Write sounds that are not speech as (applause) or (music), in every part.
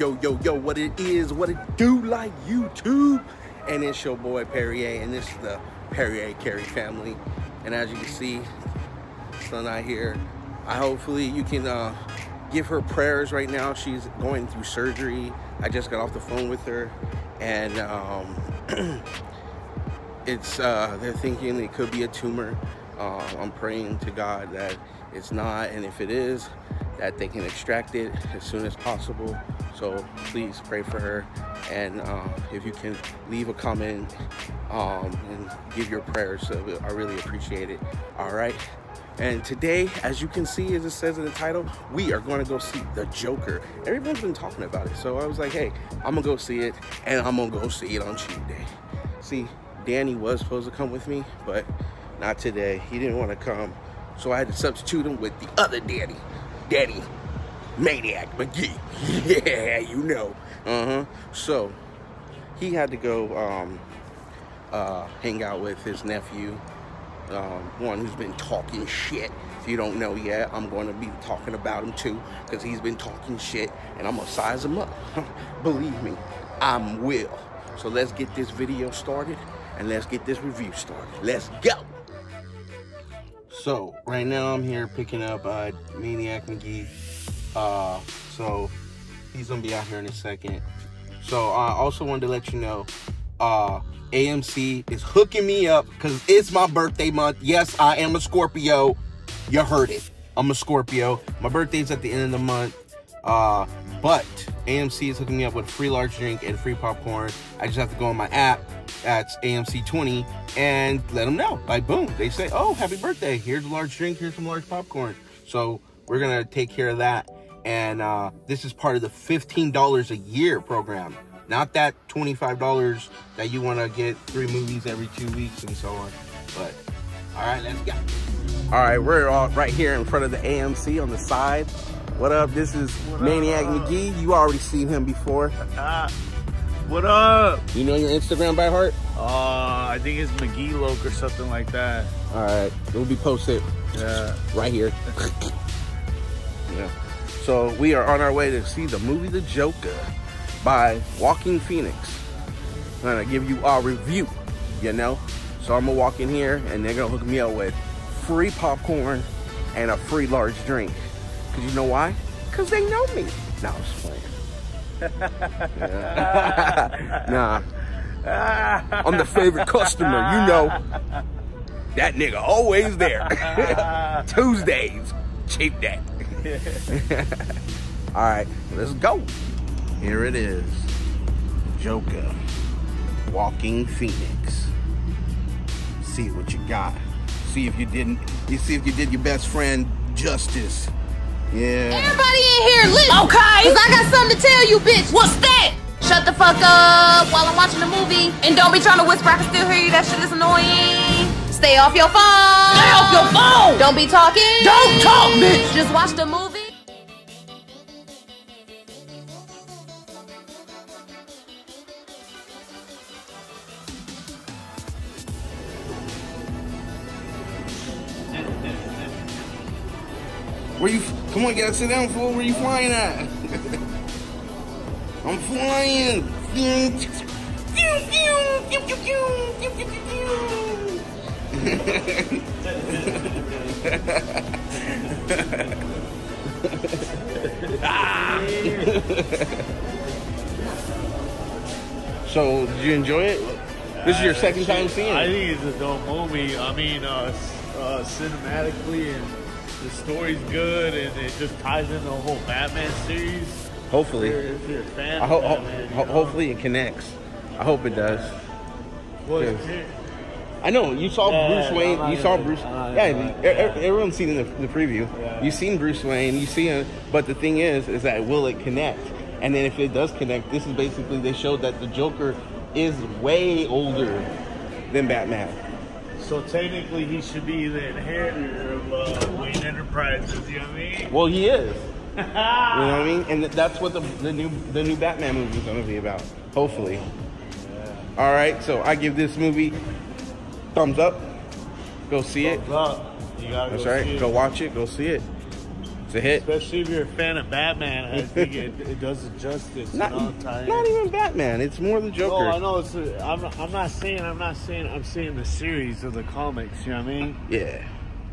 Yo, yo, yo, what it is, what it do like YouTube. And it's your boy Perrier, and this is the Perrier Carri family. And as you can see, son out here, I hopefully you can uh, give her prayers right now. She's going through surgery. I just got off the phone with her, and um, (clears throat) it's uh, they're thinking it could be a tumor. Uh, I'm praying to God that it's not, and if it is, that they can extract it as soon as possible. So please pray for her. And uh, if you can leave a comment um, and give your prayers, so I really appreciate it. All right. And today, as you can see, as it says in the title, we are going to go see The Joker. Everyone's been talking about it. So I was like, hey, I'm to go see it, and I'm to go see it on Tuesday. See, Danny was supposed to come with me, but not today. He didn't want to come. So I had to substitute him with the other daddy, Daddy Maniac McGee. (laughs) yeah, you know. Uh-huh. So he had to go um, uh, hang out with his nephew, um, one who's been talking shit. If you don't know yet, I'm going to be talking about him too, because he's been talking shit, and I'm going to size him up. (laughs) Believe me, I'm will. So let's get this video started, and let's get this review started. Let's go! So, right now I'm here picking up uh, Maniac McGee. Uh, so, he's gonna be out here in a second. So, I also wanted to let you know, uh, AMC is hooking me up because it's my birthday month. Yes, I am a Scorpio. You heard it. I'm a Scorpio. My birthday's at the end of the month. Uh, but AMC is hooking me up with free large drink and free popcorn. I just have to go on my app. That's AMC20 and let them know. Like, boom, they say, oh, happy birthday. Here's a large drink. Here's some large popcorn. So we're going to take care of that. And uh, this is part of the $15 a year program. Not that $25 that you want to get three movies every two weeks and so on. But, all right, let's go. All right, we're all right here in front of the AMC on the side. What up? This is what Maniac up? McGee. You already seen him before. (laughs) what up? You know your Instagram by heart? Uh, I think it's McGee Loke or something like that. All right, it will be posted. Yeah. Right here. (laughs) yeah. So we are on our way to see the movie The Joker by Joaquin Phoenix. I'm gonna give you our review, you know? So I'm gonna walk in here and they're gonna hook me up with free popcorn and a free large drink. Cause you know why? Cause they know me. Now I was playing. (laughs) nah. I'm the favorite customer, you know. That nigga always there. (laughs) Tuesdays, cheap day. (laughs) All right, let's go. Here it is. Joker. Joaquin Phoenix. See what you got. See if you didn't you see if you did your best friend justice. Yeah. Everybody in here listen. Okay. Cause I got something you, bitch. What's that? Shut the fuck up while I'm watching the movie. And don't be trying to whisper, I can still hear you. That shit is annoying. Stay off your phone. Stay off your phone. Don't be talking. Don't talk, bitch. Just watch the movie. Where you? Come on, gotta sit down, fool. Where you flying at? (laughs) I'm flying. so, did you enjoy it? This is your second time seeing it. I think it's a dope movie. I mean, uh, uh, cinematically and the story's good and it just ties into the whole Batman series. Hopefully, if you're, if you're I ho- Batman, ho- hopefully it connects. I hope it does. Well, I know you saw yeah, Bruce Wayne. You saw Bruce. yeah, everyone's seen the, the preview. Yeah. You've seen Bruce Wayne. You see him, but the thing is, is that will it connect? And then if it does connect, this is basically they showed that the Joker is way older than Batman. So technically, he should be the inheritor of uh, Wayne Enterprises. You know what I mean? Well, he is. You know what I mean? And that's what the, the new the new Batman movie is going to be about. Hopefully. Yeah. All right. So I give this movie thumbs up. Go see it. Thumbs up. You gotta That's go right. it. Go watch it. Go see it. It's a hit. Especially if you're a fan of Batman, I (laughs) think it, it does it justice. Not, you know, tie not even Batman. It's more the Joker. Oh, I know. It's a, I'm, I'm not saying. I'm not saying. I'm saying the series of the comics. You know what I mean? Yeah.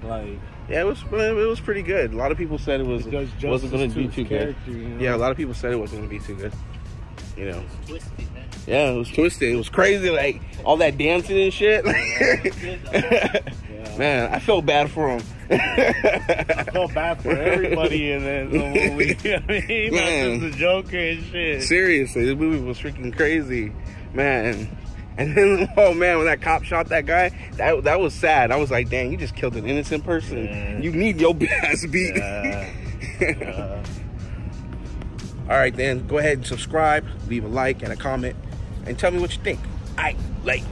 Like Yeah, it was it was pretty good. A lot of people said it was it wasn't going to to be too good. you know? Yeah, a lot of people said it wasn't going to be too good. You know. Twisted, man. Yeah, it was twisted. It was crazy, like all that dancing and shit. (laughs) Man, I felt bad for him. I felt bad for everybody in that (laughs) the movie. (laughs) You know what I mean? Man. Not just the Joker and shit. Seriously, this movie was freaking crazy, man. And then, (laughs) oh man, when that cop shot that guy, that that was sad. I was like, dang, you just killed an innocent person. Yeah. You need your (laughs) ass beat. Yeah. Yeah. (laughs) All right, then go ahead and subscribe, leave a like and a comment, and tell me what you think. I like.